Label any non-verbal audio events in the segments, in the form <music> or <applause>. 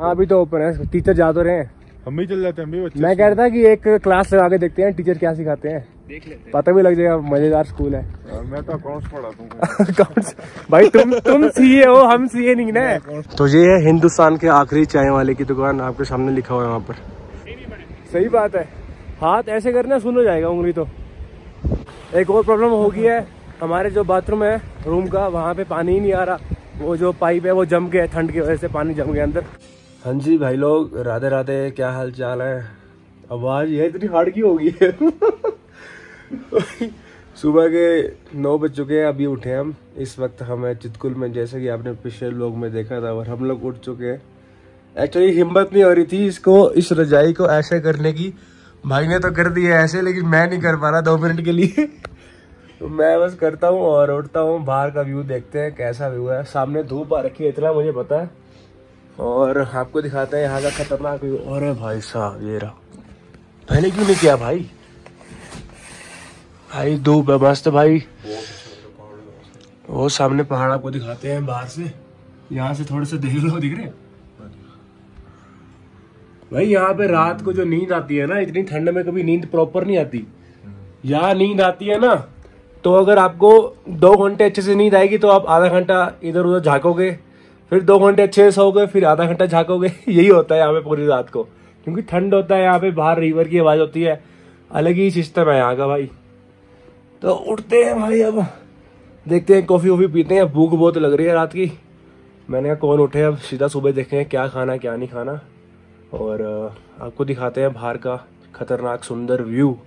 हाँ अभी तो ओपन है। टीचर जा तो रहे हैं। हम भी चल जाते हैं हम भी बच्चे मैं कह रहा था कि एक क्लास लगा के देखते हैं टीचर क्या सिखाते हैं। देख लेते हैं। पता भी लग जाएगा मज़ेदार स्कूल है। मैं तो अकाउंट्स पढ़ा दूँगा <laughs> भाई तुम तुम सीए हो हम सीए नहीं ना। तो ये है हिंदुस्तान के आखिरी चाय वाले की दुकान आपके सामने लिखा हुआ है वहाँ पर। सही बात है। हाथ ऐसे करना सुन हो जाएगा उंगली तो। एक और प्रॉब्लम हो गई है। हमारे जो बाथरूम है रूम का वहाँ पे पानी ही नहीं आ रहा। वो जो पाइप है वो जम गया है, ठंड की वजह से पानी जम गया अंदर। हाँ जी भाई लोग, राधे राधे, क्या हाल चाल है? आवाज़ ये इतनी हार्ड की होगी सुबह के नौ बज चुके हैं, अभी उठे हम। इस वक्त हम हैं चितकुल में, जैसे कि आपने पिछले लोग में देखा था, और हम लोग उठ चुके हैं। एक्चुअली हिम्मत नहीं हो रही थी इसको, इस रजाई को ऐसे करने की। भाई ने तो कर दिया ऐसे, लेकिन मैं नहीं कर पा रहा दो मिनट के लिए। तो मैं बस करता हूँ और उठता हूँ, बाहर का व्यू देखते हैं, कैसा व्यू है। सामने धूप आ रखी है, इतना मुझे पता है। और आपको दिखाते हैं यहाँ का खतरनाक व्यू। अरे भाई साहब, ये रहा। मैंने क्यों नहीं किया भाई? भाई, धूप है मस्त भाई। वो सामने पहाड़ आपको दिखाते हैं बाहर से। यहाँ से थोड़े से देख लो, दिख रहे भाई, यहाँ पे रात को जो नींद आती है ना, इतनी ठंड में कभी नींद प्रॉपर नहीं आती। यहाँ नींद आती है ना तो अगर आपको दो घंटे अच्छे से नींद आएगी तो आप आधा घंटा इधर उधर झाँकोगे। फिर दो घंटे अच्छे से सोओगे फिर आधा घंटा झाँकोगे। <laughs> यही होता है यहाँ पे पूरी रात को। क्योंकि ठंड होता है यहाँ पे, बाहर रिवर की आवाज़ होती है। अलग ही सिस्टम है यहाँ का भाई। तो उठते हैं भाई अब। देखते हैं कॉफ़ी वॉफी पीते हैं। भूख बहुत लग रही है रात की। मैंने कहा, कौन उठे अब? सीधा सुबह देखें क्या खाना, क्या नहीं खाना। और आपको दिखाते हैं बाहर का खतरनाक सुंदर व्यू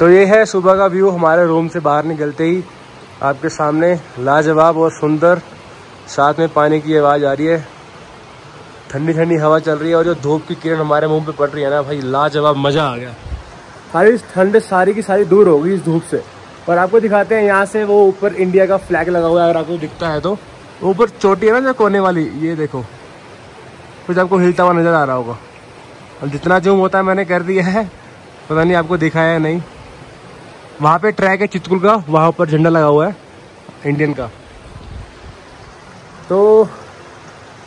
तो ये है सुबह का व्यू हमारे रूम से बाहर निकलते ही आपके सामने लाजवाब और सुंदर साथ में पानी की आवाज़ आ रही है। ठंडी ठंडी हवा चल रही है और जो धूप की किरण हमारे मुँह पे पड़ रही है ना भाई लाजवाब मज़ा आ गया। सारी ठंड सारी की सारी दूर होगी इस धूप से। और आपको दिखाते हैं यहाँ से वो ऊपर इंडिया का फ्लैग लगा हुआ है अगर आपको दिखता है तो। ऊपर चोटी है ना जो कोने वाली ये देखो। कुछ आपको हिलता हुआ नज़र आ रहा होगा। और जितना जूम होता है मैंने कर दिया है। पता नहीं आपको दिखाया है नहीं। वहाँ पे ट्रैक है चितकुल का वहाँ पर झंडा लगा हुआ है इंडियन का। तो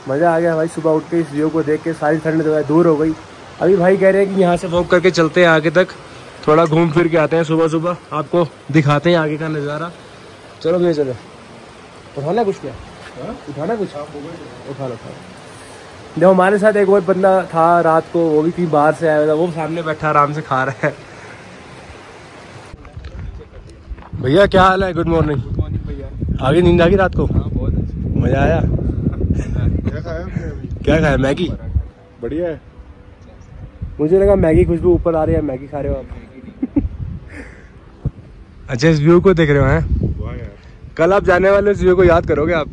मज़ा आ गया भाई सुबह उठ के इस व्यू को देख के सारी ठंड जो है दूर हो गई। अभी भाई कह रहे हैं कि यहाँ से वॉक करके चलते हैं आगे तक थोड़ा घूम फिर के आते हैं सुबह सुबह आपको दिखाते हैं आगे का नज़ारा। चलो भैया चलो। उठाना कुछ क्या? उठाना कुछ? उठा लो उठा लो। जब हमारे साथ एक और बंदा था रात को वो भी कहीं बाहर से आया था वो सामने बैठा आराम से खा रहा है। भैया क्या हाल है? गुड मॉर्निंग गुड मॉर्निंग भैया। आगे नींद आ गई रात को? हाँ बहुत अच्छा। मज़ा आया। क्या खाया क्या खाया? मैगी। बढ़िया है। मुझे लगा मैगी खुशबू ऊपर आ रही है मैगी खा रहे हो आप। अच्छा इस व्यू को देख रहे हो हैं? कल आप जाने वाले इस व्यू को याद करोगे आप?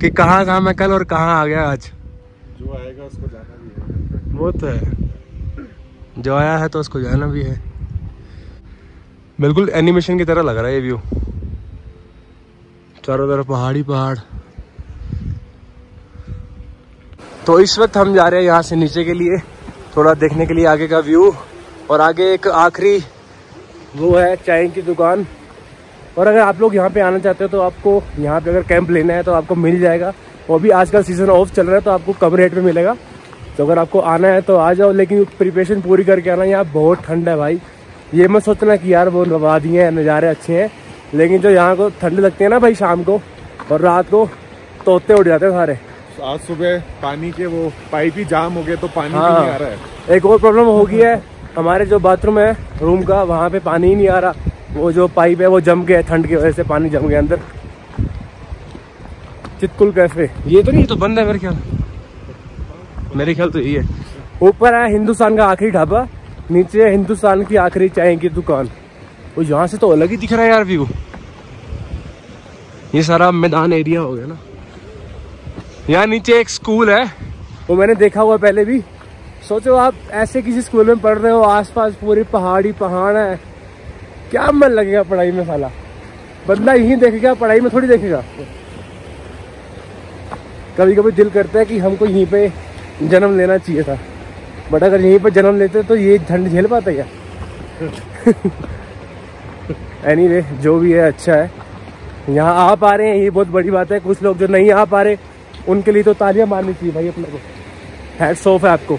कि कहाँ था मैं कल और कहाँ आ गया आज। जो आएगा उसको जाना भी है। वो तो है। जो आया है तो उसको जाना भी है। बिल्कुल एनिमेशन की तरह लग रहा है ये व्यू। चारों तरफ़ पहाड़ी पहाड़। तो इस वक्त हम जा रहे हैं यहाँ से नीचे के लिए थोड़ा देखने के लिए आगे का व्यू और आगे एक आखिरी वो है चाय की दुकान। और अगर आप लोग यहाँ पे आना चाहते हो तो आपको यहाँ पे अगर कैंप लेना है तो आपको मिल जाएगा। वो भी आजकल सीज़न ऑफ़ चल रहा है तो आपको कम रेट में मिलेगा। तो अगर आपको आना है तो आ जाओ लेकिन प्रिपरेशन पूरी करके आना। यहाँ बहुत ठंड है भाई। ये मत सोचना कि यार वो वादी हैं नज़ारे अच्छे हैं लेकिन जो यहाँ को ठंड लगती है ना भाई शाम को और रात को तोते उड़ जाते हैं सारे। आज सुबह पानी के वो पाइप ही जाम हो गए तो पानी हाँ। नहीं आ रहा है। एक और प्रॉब्लम हो गई है हमारे जो बाथरूम है रूम का वहाँ पे पानी ही नहीं आ रहा। वो जो पाइप है वो जम गया ठंड की वजह से पानी जम गया अंदर। चितकुल कैफ़े। ये तो नहीं तो बंद है मेरे ख्याल। मेरे ख्याल तो ये है। ऊपर है हिंदुस्तान का आखिरी ढाबा। नीचे हिंदुस्तान की आखिरी चाय की दुकान। वो यहाँ से तो अलग ही दिख रहा है यार व्यू ये सारा मैदान एरिया हो गया ना। यहाँ नीचे एक स्कूल है। वो मैंने देखा हुआ पहले भी। सोचो आप ऐसे किसी स्कूल में पढ़ रहे हो, आसपास पूरी पहाड़ी, पहाड़ है। क्या मन लगेगा पढ़ाई में साला? बंदा यही देखेगा, पढ़ाई में थोड़ी देखेगा। कभी कभी दिल करता है कि हमको यहीं पे जन्म लेना चाहिए था। बट अगर यहीं पर जन्म लेते तो ये ठंड झेल पाते क्या? एनी anyway, जो भी है अच्छा है। यहाँ आ पा रहे हैं ये बहुत बड़ी बात है। कुछ लोग जो नहीं आ पा रहे उनके लिए तो तालियाँ मारनी चाहिए भाई अपने को। हेड ऑफ़ है आपको।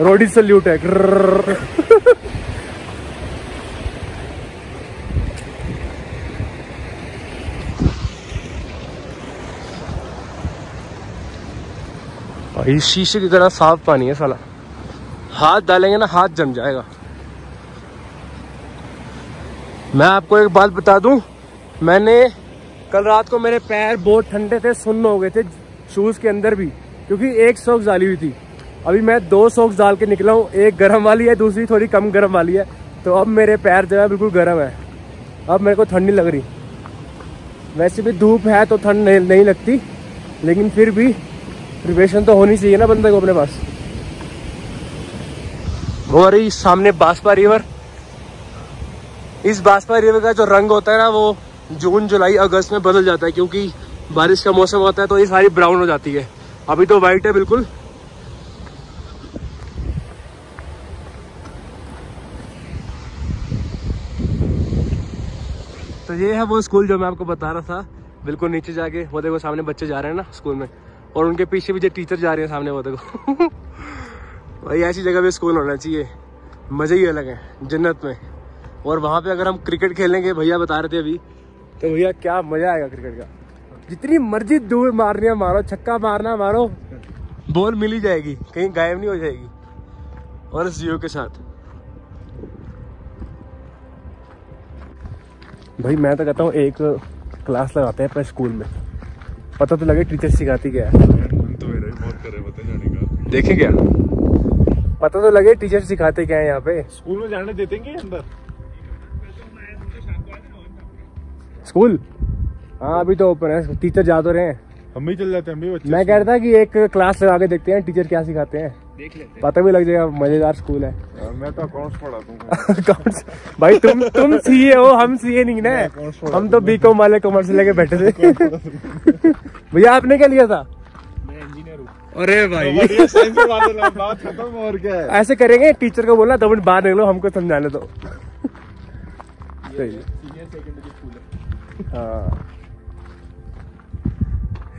रोडी सल्यूट है। भाई शीशे की तरह साफ़ पानी है साला। हाथ डालेंगे ना हाथ जम जाएगा। मैं आपको एक बात बता दूँ मैंने कल रात को मेरे पैर बहुत ठंडे थे सुन्न हो गए थे शूज़ के अंदर भी क्योंकि एक सॉक्स डाली हुई थी। अभी मैं दो सॉक्स डाल के निकला हूँ एक गर्म वाली है दूसरी थोड़ी कम गर्म वाली है। तो अब मेरे पैर जो है बिल्कुल गर्म है। अब मेरे को ठंड नहीं लग रही। वैसे भी धूप है तो ठंड नहीं, नहीं लगती लेकिन फिर भी प्रिपरेशन तो होनी चाहिए ना बंदे को अपने पास। वो रही सामने बांसपा रिवर। इस बासपा रिवर का जो रंग होता है ना, वो जून, जुलाई, अगस्त में बदल जाता है क्योंकि बारिश का मौसम होता है तो ये सारी ब्राउन हो जाती है। अभी तो वाइट है बिल्कुल। तो ये है वो स्कूल जो मैं आपको बता रहा था। बिल्कुल नीचे जाके, वो देखो सामने बच्चे जा रहे हैं ना स्कूल में। और उनके पीछे भी जो टीचर जा रहे हैं सामने, वो देखो। <laughs> भाई ऐसी जगह पे स्कूल होना चाहिए। मज़े ही अलग है जन्नत में। और वहाँ पे अगर हम क्रिकेट खेलेंगे भैया बता रहे थे अभी तो भैया क्या मज़ा आएगा क्रिकेट का? जितनी मर्ज़ी दूर मारनी मारो छक्का मारना मारो बॉल मिल ही जाएगी कहीं गायब नहीं हो जाएगी। और इस जियो के साथ। भाई मैं तो कहता हूँ एक क्लास लगाते हैं अपने स्कूल में। पता तो लगे टीचर सिखाती क्या है। तो देखे क्या? पता तो लगे टीचर सिखाते क्या है यहाँ पे? स्कूल में जाने देते हैं अंदर स्कूल? हाँ अभी तो ओपन है। टीचर जा तो रहे हैं। हम भी चल जाते हैं भी बच्चे मैं कह रहा था कि एक क्लास लगा के देखते हैं टीचर क्या सिखाते हैं। देख लेते पता भी लग जाएगा मज़ेदार स्कूल है। हाँ, मैं तो अकाउंट्स पढ़ाता हूँ। भाई तुम तुम सीए हो हम सीए नहीं ना हम तो बीकॉम वाले कॉमर्स लेके बैठे थे। <laughs> भैया आपने क्या लिया था? अरे भाई। की बात खत्म और क्या है? ऐसे करेंगे टीचर को बोलना दो मिनट बाहर निकलो हमको समझाने दो हाँ।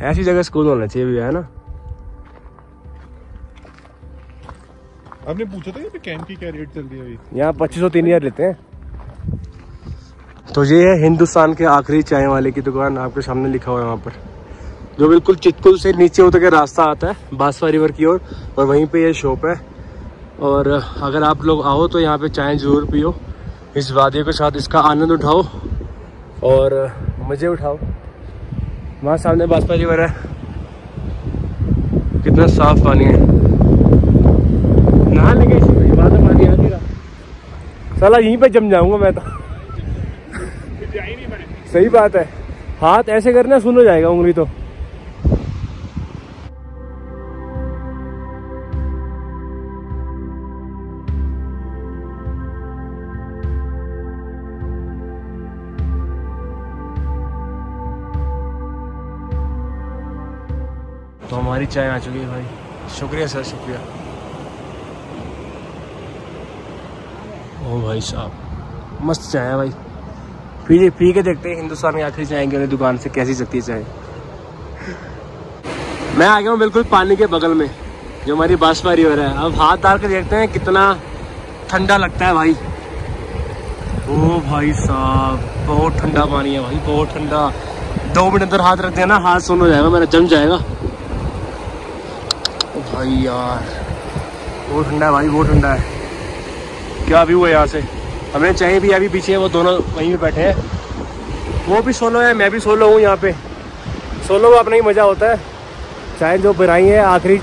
ऐसी जगह स्कूल होना चाहिए भैया है ना? आपने पूछा था ये कैन की क्या रेट चल रही है अभी? यहाँ पच्चीस सौ तीन हज़ार लेते हैं। तो ये है हिंदुस्तान के आखिरी चाय वाले की दुकान आपके सामने लिखा हुआ है वहाँ पर। जो बिल्कुल चितकुल से नीचे होते के रास्ता आता है बांसवा रिवर की ओर और और वहीं पे ये शॉप है। और अगर आप लोग आओ तो यहाँ पे चाय ज़रूर पियो। इस वादियों के साथ इसका आनंद उठाओ और मज़े उठाओ। वहाँ सामने बांसवा रिवर है। कितना साफ़ पानी है। नहा लेंगे इसी में बाद में पानी आ नहीं रहा साला यहीं पे जम जाऊँगा मैं तो। सही बात है। हाथ ऐसे करना सुन हो जाएगा उंगली तो। हमारी चाय आ चुकी है भाई। शुक्रिया सर शुक्रिया। ओ भाई साहब। मस्त चाय है भाई। पी पी के देखते हैं हिंदुस्तान की आखिरी चाय की दुकान से कैसी सकती है चाय। मैं आ गया हूँ बिल्कुल पानी के बगल में जो हमारी बांसबारी हो रहा है। अब हाथ डाल के देखते हैं कितना ठंडा लगता है भाई। ओ भाई साहब बहुत ठंडा पानी है भाई बहुत ठंडा। दो मिनट अंदर हाथ रख देना हाथ सुन हो जाएगा मेरा जम जाएगा। भाई यार, बहुत ठंडा है भाई, बहुत ठंडा है। क्या व्यू है यहाँ से? हमें चाहिए भी अभी पीछे वो दोनों वहीं पे बैठे हैं। वो भी सोलो है, मैं भी सोलो हूँ यहाँ पे। सोलो में अपना ही मज़ा होता है। चाय जो बनाई है, आखिरी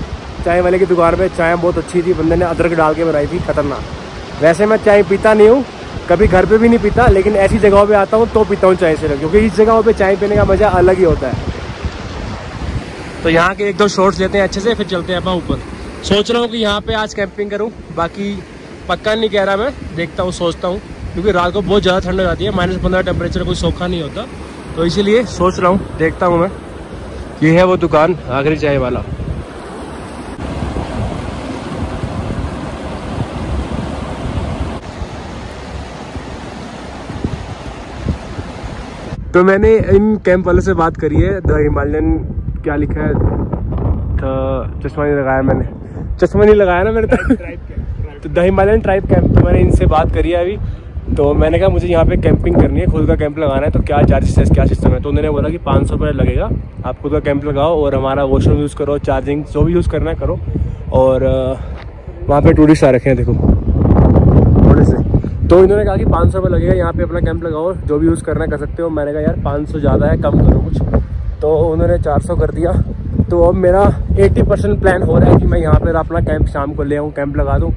चाय वाले की दुकान पे चाय बहुत अच्छी थी, बंदे ने अदरक डाल के बनाई थी, खतरनाक। वैसे मैं चाय पीता नहीं हूँ, कभी घर पे भी नहीं पीता, लेकिन ऐसी जगहों पे आता हूँ तो पीता हूँ चाय सिर्फ़ क्योंकि इस जगहों पे चाय पीने का मज़ा अलग ही होता है। तो यहाँ के एक दो शॉट्स लेते हैं, अच्छे से, फिर चलते हैं अपना ऊपर। सोच रहा हूँ कि यहाँ पे आज कैंपिंग करूँ, बाकी पक्का नहीं कह रहा मैं, देखता हूँ, सोचता हूँ, क्योंकि रात को बहुत ज़्यादा ठंड हो जाती है माइनस पंद्रह टेम्परेचर कोई सौखा नहीं होता। तो इसीलिए सोच रहा हूँ, देखता हूँ मैं, ये है वो दुकान, आखिरी चाय वाला। तो मैंने इन कैंप वाले से बात करी है, द हिमालयन क्या लिखा है? तो चश्मा नहीं लगाया मैंने। चश्मा नहीं लगाया ना मैंने तो, तो द हिमालयन ट्राइब कैंप तो मैंने इनसे बात करी है अभी। तो मैंने कहा मुझे यहाँ पे कैंपिंग करनी है खुद का कैंप लगाना है तो क्या चार्जेस है क्या सिस्टम है? तो उन्होंने बोला कि पाँच सौ रुपये लगेगा। आप खुद का कैंप लगाओ और हमारा वॉशरूम यूज़ करो चार्जिंग जो भी यूज़ करना है करो। और वहाँ पे टूरिस्ट आ रखे हैं देखो। थोड़े से। तो इन्होंने कहा कि पाँच सौ रुपये लगेगा यहाँ पे अपना कैंप लगाओ जो भी यूज़ करना कर सकते हो। मैंने कहा यार पाँच सौ ज़्यादा है कम करो कुछ। तो उन्होंने चार सौ कर दिया। तो अब मेरा एट्टी परसेंट प्लान हो रहा है कि मैं यहाँ पर अपना कैंप शाम को ले आऊँ कैंप लगा दूँ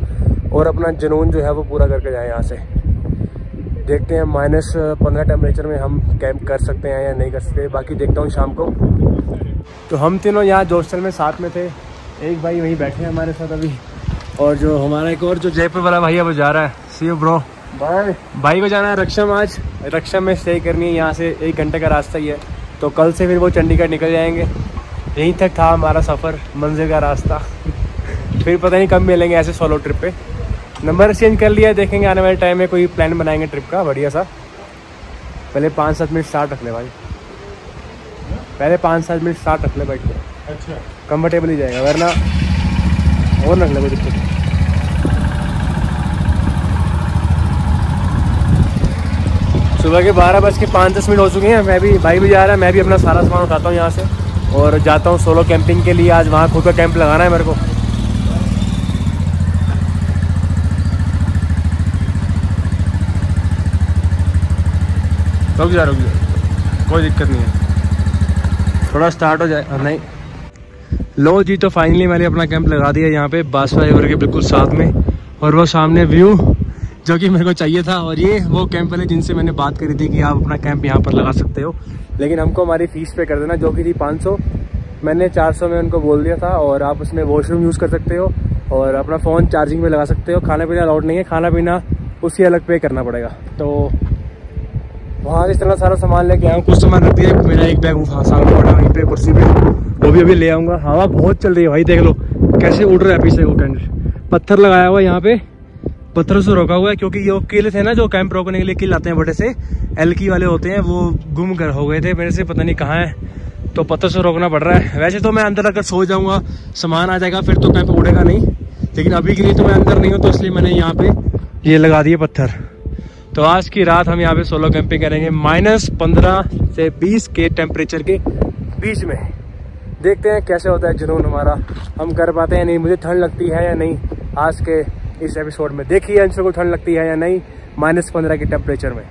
और अपना जुनून जो है वो पूरा करके जाए यहाँ से। देखते हैं माइनस पंद्रह टेम्परेचर में हम कैंप कर सकते हैं या नहीं कर सकते। बाकी देखता हूँ शाम को। तो हम तीनों यहाँ जोस्टल में साथ में थे। एक भाई वहीं बैठे हैं हमारे साथ अभी। और जो हमारा एक और जो जयपुर वाला भाई है वो जा रहा है। सी यू ब्रो भाई भाई को जाना है रक्षम आज रक्षम में स्टे करनी है यहाँ से। एक घंटे का रास्ता ही है। तो कल से फिर वो चंडीगढ़ निकल जाएँगे। यहीं तक था हमारा सफ़र मंजिल का रास्ता। फिर पता नहीं कब मिलेंगे ऐसे सोलो ट्रिप पे। नंबर चेंज कर लिया देखेंगे आने वाले टाइम में कोई प्लान बनाएँगे ट्रिप का बढ़िया सा। पहले पाँच सात मिनट स्टार्ट रख ले भाई। पहले पाँच सात मिनट स्टार्ट रख ले भाई। अच्छा। कंफर्टेबल ही जाएगा वरना और रख ले कोई दिक्कत सुबह के बारह बज के पाँच दस मिनट हो चुके हैं। मैं भी भाई भी जा रहा है मैं भी अपना सारा सामान उठाता हूँ यहाँ से। और जाता हूँ सोलो कैंपिंग के लिए आज वहाँ खुद का कैंप लगाना है मेरे को। रुक जा रुक जा। कोई दिक्कत नहीं है। थोड़ा स्टार्ट हो जाए। नहीं। लो जी तो फाइनली मैंने अपना कैंप लगा दिया यहाँ पे बासवा रिवर के बिल्कुल साथ में। और वो सामने व्यू जो कि मेरे को चाहिए था और ये वो कैंप वाले जिनसे मैंने बात करी थी कि आप अपना कैंप यहाँ पर लगा सकते हो। लेकिन हमको हमारी फ़ीस पे कर देना, जो कि थी 500 मैंने 400 में उनको बोल दिया था और आप उसमें वॉशरूम यूज़ कर सकते हो और अपना फ़ोन चार्जिंग में लगा सकते हो। खाना पीना अलाउड नहीं है, खाना पीना उसी अलग पे करना पड़ेगा। तो वहाँ से इतना सारा सामान लेके आया कुछ सामान रख दिया मेरा एक बैग सामने पड़ा वहीं पे कुर्सी पे। वो भी अभी ले आऊँगा। हवा बहुत चल रही है भाई, देख लो, कैसे उड़ रहा है पीछे वो कैंडल पत्थर लगाया हुआ है यहाँ पे। पत्थरों से रोका हुआ है, क्योंकि ये किले थे ना जो कैंप रोकने के लिए किल आते हैं बड़े से। एलकी वाले होते हैं, वो गुम कर हो गए थे, मेरे से पता नहीं कहाँ है। तो पत्थर से रोकना पड़ रहा है। वैसे तो मैं अंदर अगर सो जाऊँगा, सामान आ जाएगा, फिर तो कैंप उड़ेगा नहीं। लेकिन अभी के लिए तो मैं अंदर नहीं हूँ तो इसलिए मैंने यहाँ पे ये लगा दिए पत्थर। तो आज की रात हम यहाँ पे सोलो कैंपिंग करेंगे माइनस पंद्रह से बीस के टेम्परेचर के बीच में। देखते हैं कैसे होता है जुनून हमारा। हम कर पाते हैं नहीं, मुझे ठंड लगती है या नहीं, आज के इस एपिसोड में देखिए अंशों को ठंड लगती है या नहीं, माइनस पंद्रह के टेम्परेचर में।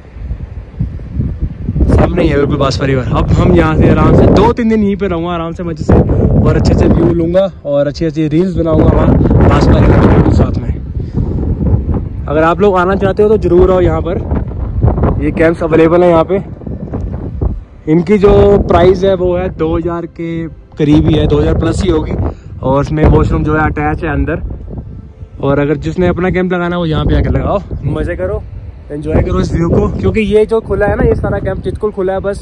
सब नहीं है, बिल्कुल बास परिवार। अब हम यहाँ से आराम से, दो तीन दिन यहीं पे रहूँगा, आराम से मज़े से, और अच्छे अच्छे व्यू लूँगा, और अच्छी अच्छी रील्स बनाऊँगा वहाँ बास परिवार के साथ में। अगर आप लोग आना चाहते हो तो ज़रूर आओ यहाँ पर। ये कैंप्स अवेलेबल हैं यहाँ पे। इनकी जो प्राइस है वो है 2000 के करीब ही है 2000 प्लस ही होगी, और उसमें वॉशरूम जो है अटैच है अंदर। और अगर जिसने अपना कैंप लगाना वो यहाँ पे आकर लगाओ। मज़े करो एंजॉय करो इस व्यू को। क्योंकि ये जो खुला है ना, ये सारा कैंप चितकुल खुला है, बस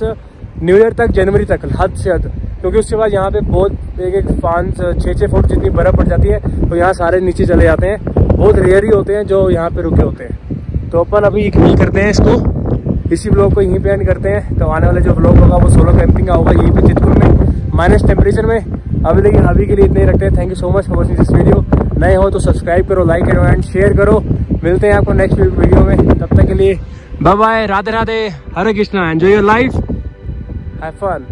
न्यू ईयर तक जनवरी तक, हद से हद। क्योंकि उसके बाद यहाँ पे बहुत एक एक पाँच छः छः फुट जितनी बर्फ़ पड़ जाती है तो यहाँ सारे नीचे चले जाते हैं। बहुत रेयर ही होते हैं जो यहाँ पे रुके होते हैं। तो अपन अभी यहीं करते हैं इसको। इसी ब्लॉग को यहीं पे एंड करते हैं। तो आने वाले जो ब्लॉग होगा, वो सोलो कैंपिंग का होगा यहीं पे चितकुल में माइनस टेम्परेचर में। अभी लेकिन अभी के लिए इतने ही रखते हैं। Thank you so much for watching this video नए हो तो सब्सक्राइब करो लाइक करो एंड शेयर करो। मिलते हैं आपको नेक्स्ट वीडियो में। तब तक के लिए bye bye Radhe Radhe Hare Krishna. Enjoy your life have fun